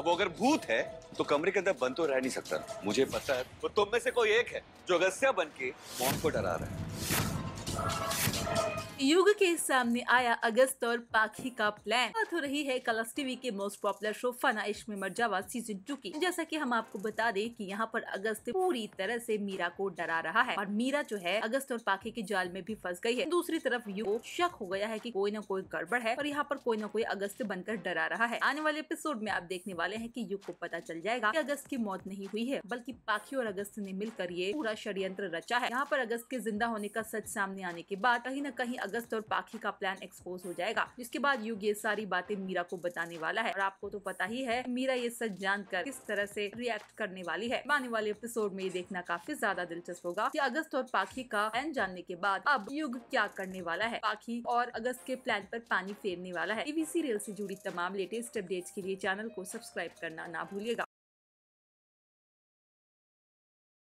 अब वो अगर भूत है तो कमरे के अंदर बंद तो रह नहीं सकता। मुझे पता है, वो तुम में से कोई एक है, जो अगस्या बन के मौत को डरा रहा है। युग के सामने आया अगस्त और पाखी का प्लान बात हो रही है कलर्स टीवी के most popular show Fanaa Ishq Mein Marjawan season two की। जैसा कि हम आपको बता दें कि यहाँ पर अगस्त पूरी तरह से मीरा को डरा रहा है। और मीरा जो है, अगस्त और पाखी के जाल में भी फंस गई है। दूसरी तरफ़ युग शक हो गया है की कोई ना कोई गड़बड़ है और यहाँ पर कोई ना कोई अगस्त बनकर डरा रहा है। आने वाले एपिसोड में आप देखने वाले है की युग को पता चल जाएगा की अगस्त की मौत नहीं हुई है, बल्कि पाखी और अगस्त ने मिलकर ये पूरा षड्यंत्र रचा है। यहाँ पर अगस्त के ज़िंदा होने का सच सामने आने के बाद कहीं न कहीं अगस्त और पाखी का प्लान एक्सपोज हो जाएगा। जिसके बाद युग ये सारी बातें मीरा को बताने वाला है और आपको तो पता ही है, मीरा ये सच जानकर किस तरह से रिएक्ट करने वाली है। आने वाले एपिसोड में ये देखना काफ़ी ज़्यादा दिलचस्प होगा कि अगस्त और पाखी का प्लान जानने के बाद अब युग क्या करने वाला है। पाखी और अगस्त के प्लान पर पानी फेरने वाला है। टीवी सीरियल से जुड़ी तमाम लेटेस्ट अपडेट्स के लिए चैनल को सब्सक्राइब करना ना भूलिएगा।